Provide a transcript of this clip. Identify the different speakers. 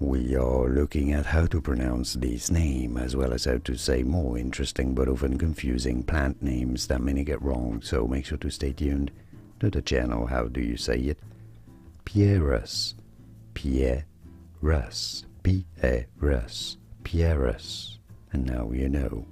Speaker 1: We are looking at how to pronounce this name as well as how to say more interesting but often confusing plant names that many get wrong, so make sure to stay tuned to the channel. How do you say it? Pieris. Pieris. Pieris, Pieris. And now you know.